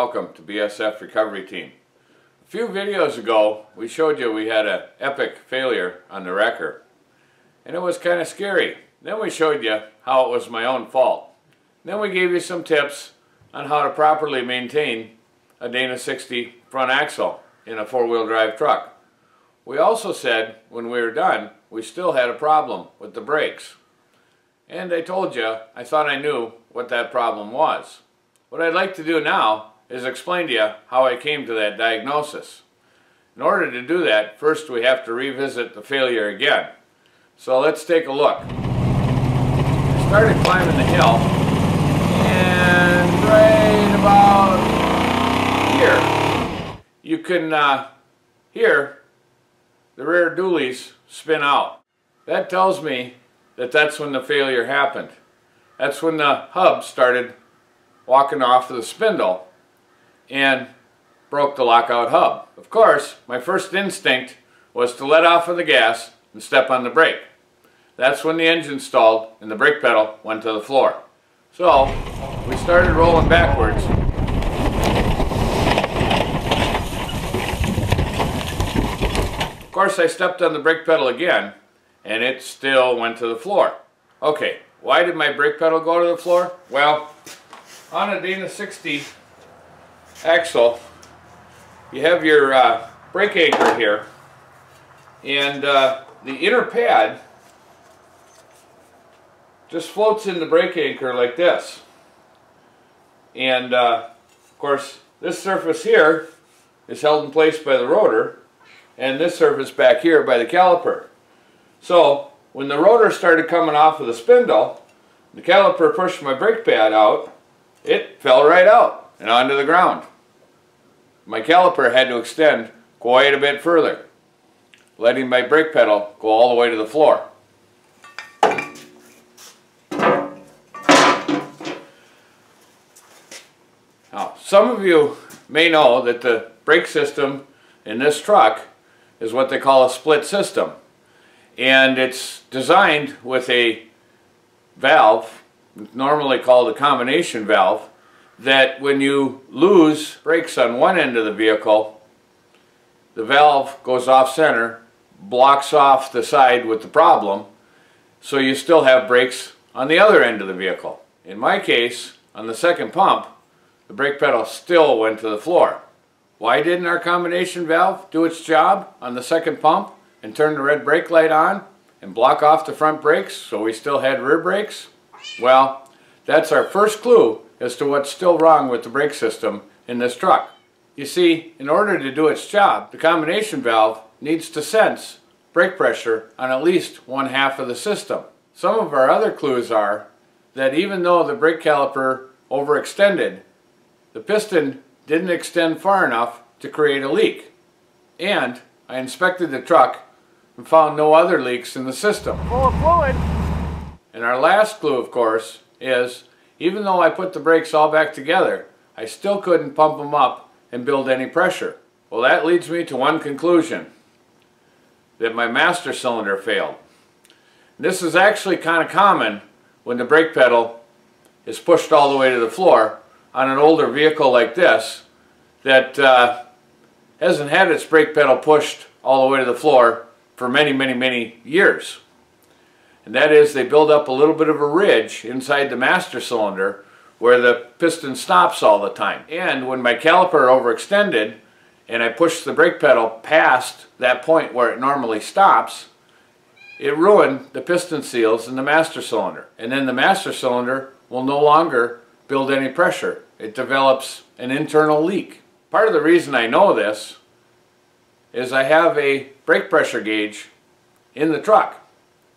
welcome to BSF Recovery Team. A few videos ago we showed you we had an epic failure on the wrecker and it was kind of scary. Then we showed you how it was my own fault. Then we gave you some tips on how to properly maintain a Dana 60 front axle in a four-wheel drive truck. We also said when we were done we still had a problem with the brakes. And I told you I thought I knew what that problem was. What I'd like to do now is explain to you how I came to that diagnosis. In order to do that, first we have to revisit the failure again. So let's take a look. I started climbing the hill and right about here you can uh, hear the rear dualies spin out. That tells me that that's when the failure happened. That's when the hub started walking off of the spindle and broke the lockout hub. Of course, my first instinct was to let off of the gas and step on the brake. That's when the engine stalled and the brake pedal went to the floor. So, we started rolling backwards. Of course, I stepped on the brake pedal again and it still went to the floor. Okay, why did my brake pedal go to the floor? Well, on a Dana 60 axle, you have your uh, brake anchor here, and uh, the inner pad just floats in the brake anchor like this. And uh, of course, this surface here is held in place by the rotor, and this surface back here by the caliper. So when the rotor started coming off of the spindle, the caliper pushed my brake pad out, it fell right out and onto the ground. My caliper had to extend quite a bit further, letting my brake pedal go all the way to the floor. Now, some of you may know that the brake system in this truck is what they call a split system and it's designed with a valve, normally called a combination valve, that when you lose brakes on one end of the vehicle, the valve goes off center, blocks off the side with the problem, so you still have brakes on the other end of the vehicle. In my case, on the second pump, the brake pedal still went to the floor. Why didn't our combination valve do its job on the second pump? and turn the red brake light on and block off the front brakes so we still had rear brakes? Well, that's our first clue as to what's still wrong with the brake system in this truck. You see, in order to do its job, the combination valve needs to sense brake pressure on at least one half of the system. Some of our other clues are that even though the brake caliper overextended, the piston didn't extend far enough to create a leak. And I inspected the truck and found no other leaks in the system. Full of fluid. And our last clue, of course, is even though I put the brakes all back together, I still couldn't pump them up and build any pressure. Well, that leads me to one conclusion, that my master cylinder failed. This is actually kind of common when the brake pedal is pushed all the way to the floor on an older vehicle like this that uh, hasn't had its brake pedal pushed all the way to the floor for many, many, many years. And that is they build up a little bit of a ridge inside the master cylinder where the piston stops all the time. And when my caliper overextended and I pushed the brake pedal past that point where it normally stops, it ruined the piston seals in the master cylinder. And then the master cylinder will no longer build any pressure. It develops an internal leak. Part of the reason I know this is I have a brake pressure gauge in the truck.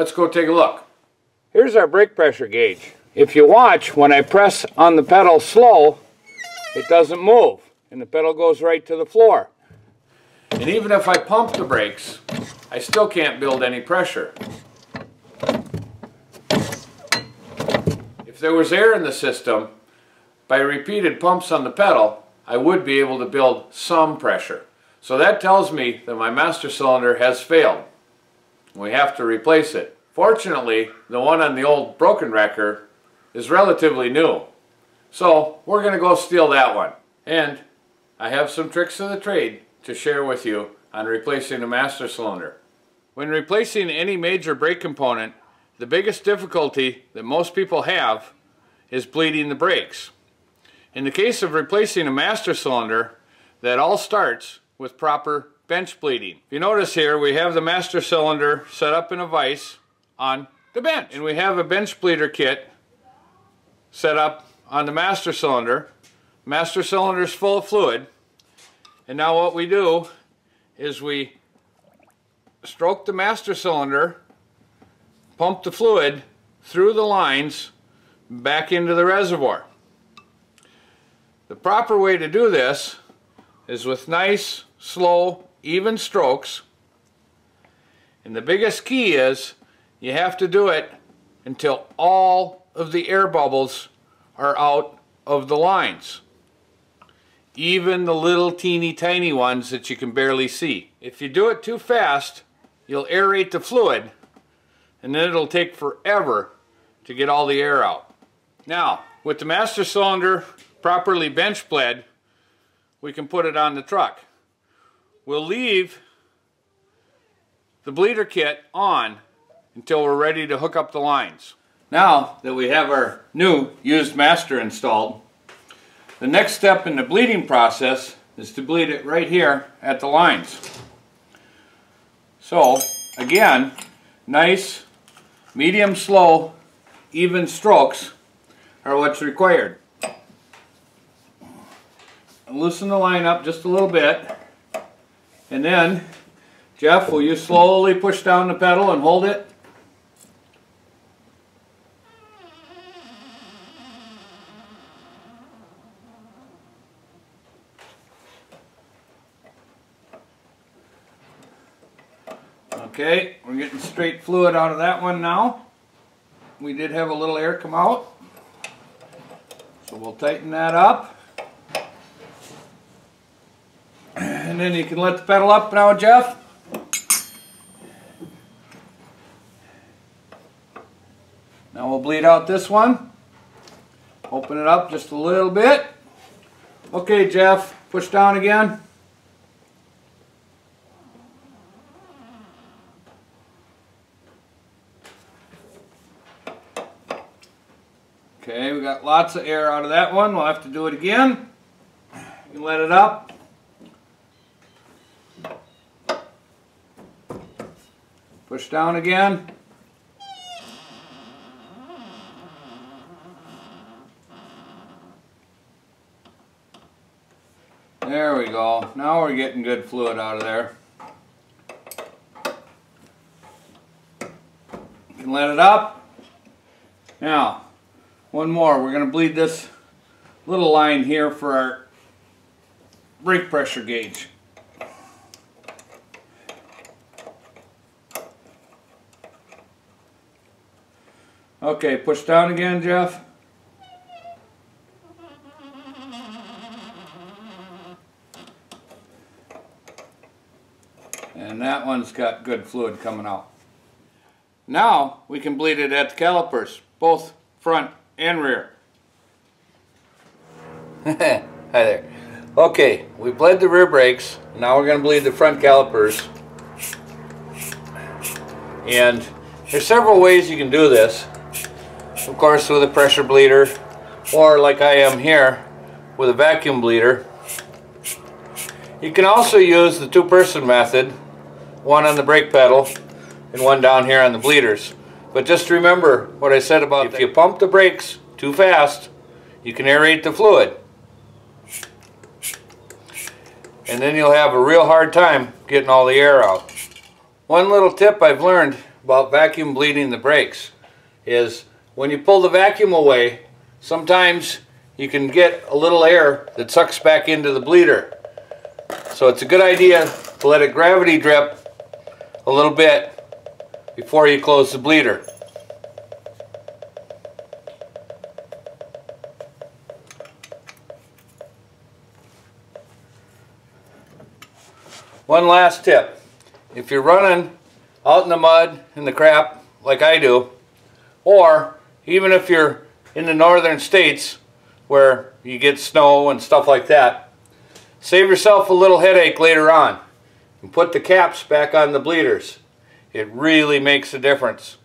Let's go take a look. Here's our brake pressure gauge. If you watch, when I press on the pedal slow, it doesn't move and the pedal goes right to the floor. And even if I pump the brakes, I still can't build any pressure. If there was air in the system, by repeated pumps on the pedal, I would be able to build some pressure. So that tells me that my master cylinder has failed. We have to replace it. Fortunately, the one on the old broken wrecker is relatively new. So we're going to go steal that one. And I have some tricks of the trade to share with you on replacing a master cylinder. When replacing any major brake component, the biggest difficulty that most people have is bleeding the brakes. In the case of replacing a master cylinder, that all starts with proper bench bleeding. If you notice here, we have the master cylinder set up in a vise on the bench. And we have a bench bleeder kit set up on the master cylinder. Master cylinder is full of fluid. And now what we do is we stroke the master cylinder, pump the fluid through the lines back into the reservoir. The proper way to do this is with nice, slow, even strokes. And the biggest key is you have to do it until all of the air bubbles are out of the lines. Even the little teeny tiny ones that you can barely see. If you do it too fast, you'll aerate the fluid and then it'll take forever to get all the air out. Now, with the master cylinder properly bench bled, we can put it on the truck. We'll leave the bleeder kit on until we're ready to hook up the lines. Now that we have our new used master installed, the next step in the bleeding process is to bleed it right here at the lines. So again, nice, medium slow, even strokes are what's required. Loosen the line up just a little bit and then Jeff will you slowly push down the pedal and hold it Okay, we're getting straight fluid out of that one now. We did have a little air come out. So we'll tighten that up. And then you can let the pedal up now, Jeff. Now we'll bleed out this one. Open it up just a little bit. Okay, Jeff, push down again. Okay, we got lots of air out of that one. We'll have to do it again. You let it up. Push down again. There we go. Now we're getting good fluid out of there. You can let it up. Now, one more. We're going to bleed this little line here for our brake pressure gauge. Okay, push down again, Jeff. And that one's got good fluid coming out. Now we can bleed it at the calipers, both front and rear. Hi there. Okay, we bled the rear brakes. Now we're going to bleed the front calipers. And there's several ways you can do this. Of course with a pressure bleeder or like I am here with a vacuum bleeder. You can also use the two-person method, one on the brake pedal and one down here on the bleeders. But just remember what I said about if you pump the brakes too fast, you can aerate the fluid. And then you'll have a real hard time getting all the air out. One little tip I've learned about vacuum bleeding the brakes is when you pull the vacuum away, sometimes you can get a little air that sucks back into the bleeder. So it's a good idea to let it gravity drip a little bit before you close the bleeder. One last tip. If you're running out in the mud and the crap like I do, or even if you're in the northern states where you get snow and stuff like that. Save yourself a little headache later on. And put the caps back on the bleeders. It really makes a difference.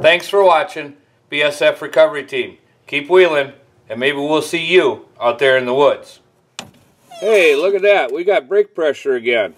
Thanks for watching BSF Recovery Team. Keep wheeling and maybe we'll see you out there in the woods. Hey, look at that. We got brake pressure again.